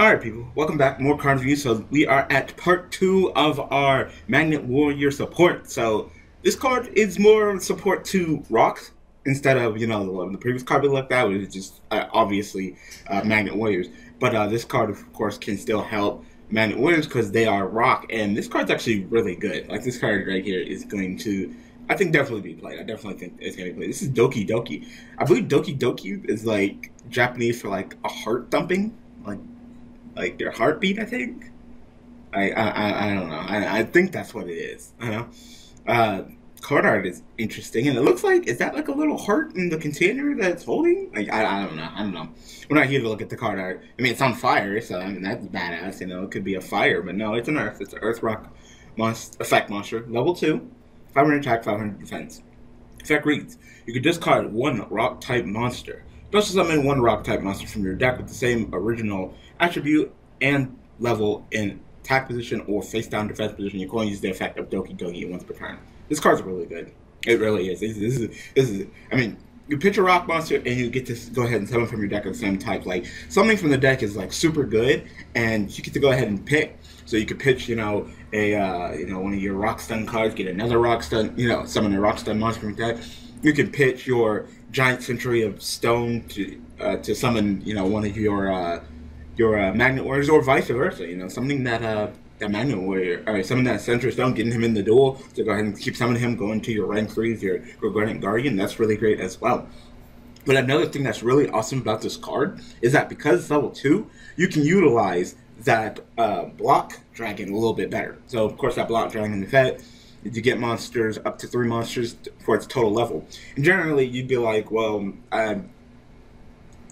Alright people, welcome back, more card reviews. So we are at part two of our Magnet Warrior support. So this card is more support to rocks instead of, you know, the, previous card we looked at was just uh, obviously uh, Magnet Warriors. But uh, this card, of course, can still help Magnet Warriors because they are rock. And this card's actually really good. Like this card right here is going to, I think, definitely be played. I definitely think it's going to be played. This is Dokidoki. I believe Dokidoki is like Japanese for like a heart thumping. Like like their heartbeat. I think. I I, I don't know. I, I think that's what it is. I know. Uh, card art is interesting, and it looks like is that like a little heart in the container that's holding? Like I, I don't know. I don't know. We're not here to look at the card art. I mean, it's on fire, so I mean that's badass. You know, it could be a fire, but no, it's an earth. It's an earth rock monster, effect monster, level two, 500 attack, 500 defense. Effect reads: You could discard one rock type monster. Special summon one rock type monster from your deck with the same original attribute and level in attack position or face down defense position. You can use the effect of Dokidoki once per turn. This card's really good. It really is. This, this is this is. I mean, you pitch a rock monster and you get to go ahead and summon from your deck of the same type. Like something from the deck is like super good, and you get to go ahead and pick. So you could pitch, you know, a uh, you know one of your rock stun cards, get another rock stun, you know, summon a rock stun monster from your deck. You can pitch your giant century of stone to uh, to summon, you know, one of your uh, your uh, magnet warriors, or vice versa. You know, something that uh, that magnet warrior, or something that Century Stone, getting him in the duel to go ahead and keep summoning him, going to your rank threes, your Granite Guardian. That's really great as well. But another thing that's really awesome about this card is that because it's level two, you can utilize that uh, block dragon a little bit better. So of course that block dragon effect, you get monsters up to three monsters for its total level. And generally you'd be like, well, um,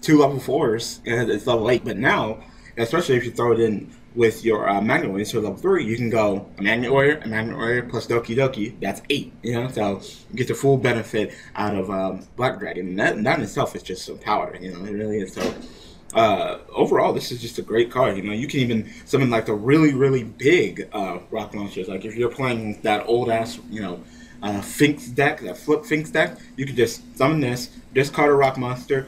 two level fours and it's level eight. But now, especially if you throw it in with your uh, magnet warrior, so level three, you can go a magnet warrior, a magnet warrior plus Dokidoki. That's eight. You know, so you get the full benefit out of um, Block Dragon, and that, that in itself is just some power. You know, it really is. So uh, overall, this is just a great card. You know, you can even summon like the really, really big uh, rock launchers. Like if you're playing that old ass, you know, uh, Sphinx deck, that flip Sphinx deck, you can just summon this, discard a rock monster,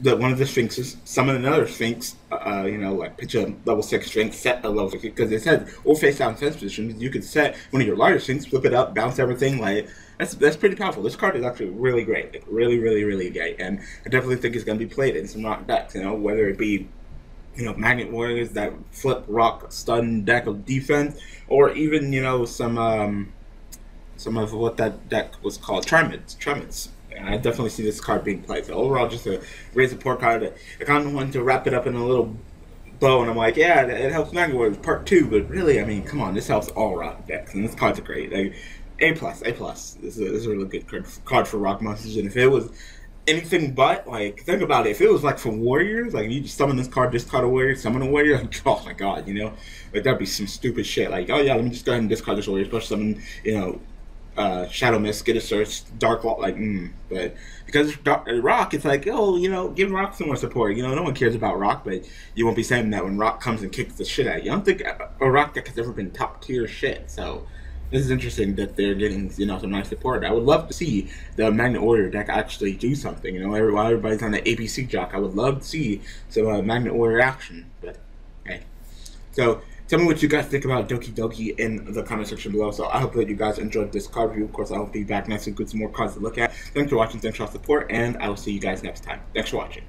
the one of the sphinxes, summon another sphinx, uh, uh, you know, like pitch a level six sphinx, set a level six because it said or face down fence position. You could set one of your larger sphinx, flip it up, bounce everything. Like that's that's pretty powerful. This card is actually really great, like, really, really, really great, and I definitely think it's going to be played in some rock decks. You know, whether it be you know, Magnet Warriors that flip rock stun deck of defense, or even, you know, some um some of what that deck was called, Tramids, Tramids. And I definitely see this card being played. So overall, just a great support card. I kind of wanted to wrap it up in a little bow, and I'm like, yeah, it helps Magnet Warriors part two, but really, I mean, come on, this helps all rock decks, and this card's great. Like, A plus, A plus. This is, a, this is a really good card, card for rock monsters, and if it was anything but like think about it if it was like for warriors like you just summon this card discard a warrior summon a warrior like oh my god you know like that'd be some stupid shit like oh yeah let me just go ahead and discard this warrior especially summon you know uh, Shadow Mist, get a search, Dark Law, like, mm. but because dark, Rock, it's like, oh, you know, give Rock some more support. You know, no one cares about Rock, but you won't be saying that when Rock comes and kicks the shit out you. I don't think a Rock deck has ever been top tier shit, so this is interesting that they're getting, you know, some nice support. I would love to see the Magnet Warrior deck actually do something, you know, while everybody's on the ABC jock, I would love to see some uh, Magnet Warrior action, but, hey. So, Tell me what you guys think about Dokidoki in the comment section below. So I hope that you guys enjoyed this card review. Of course, I will be back next week with some more cards to look at. Thanks for watching. Thanks for your support. And I will see you guys next time. Thanks for watching.